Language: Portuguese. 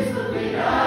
Deus cuidará.